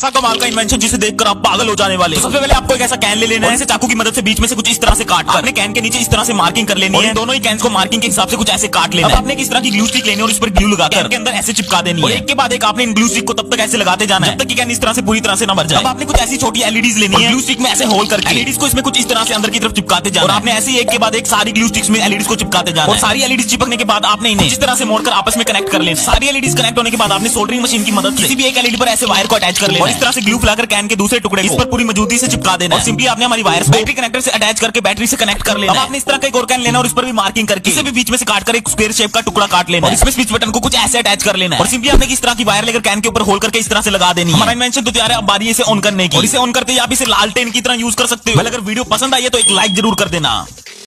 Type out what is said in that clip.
ऐसा कमाल का इन्वेंशन जिसे देखकर आप पागल हो जाने वाले। तो सबसे पहले आपको एक ऐसा कैन ले लेना है। इसे चाकू की मदद से बीच में से कुछ इस तरह से काट कर। अपने कैन के नीचे इस तरह से मार्किंग कर लेनी है। दोनों ही कैन को मार्किंग के हिसाब से कुछ ऐसे काट लेना आपने किस तरह की ग्लू स्टिक लेनी और इस पर ग्लू लगाकर के अंदर ऐसे चिपका देनी है। एक के बाद एक आपने इन ग्लू स्टिक को तब तक ऐसे लगाते जाना है। जब तक कि कैन इस तरह से पूरी तरह से न भर जाए। अब आपने कुछ ऐसी छोटी एलईडीज लेनी है। ग्लू स्टिक में ऐसे होल करके। एलईडीज को इसमें कुछ इस तरह से अंदर की तरफ़ चिपकाते जाना और आपने ऐसे एक के बाद एक सारी ग्लू स्टिक्स में एलईडीज को चिपकाते जाना और सारी एलईडीज चिपकने के बाद आपने इन्हें इस तरह से मोड़कर आपस में कनेक्ट कर लेना सारी एलईडीज कनेक्ट होने के बाद आपने सोल्डरिंग मशीन की मदद से किसी भी एक एलईडी पर ऐसे वायर को अटैच कर लेना और इस तरह से ग्लू फैलाकर कैन के दूसरे टुकड़े इस पर पूरी मौजूदगी से चिपका देना और सिंपली आपने हमारी वायर बैटरी कनेक्टर से अटैच करके बैटरी से कनेक्ट कर लेना आपने इस तरह का एक और कैन लेना और इस पर भी मार्किंग करके। इसे भी बीच में से काट कर एक स्क्वायर शेप का टुकड़ा काट लेना और इसमें स्विच बटन को कुछ ऐसे अटैच कर लेना और सिंपली आपने इस तरह की वायर लेकर कैन के ऊपर होल करके इस तरह से लगा देनी हमारा इन्वेंशन तो तैयार है अब बारी इसे ऑन करने की। और इसे ऑन करते ही आप इसे लालटेन की तरह यूज़ कर सकते हो। अगर वीडियो पसंद आई है तो एक लाइक ज़रूर कर देना।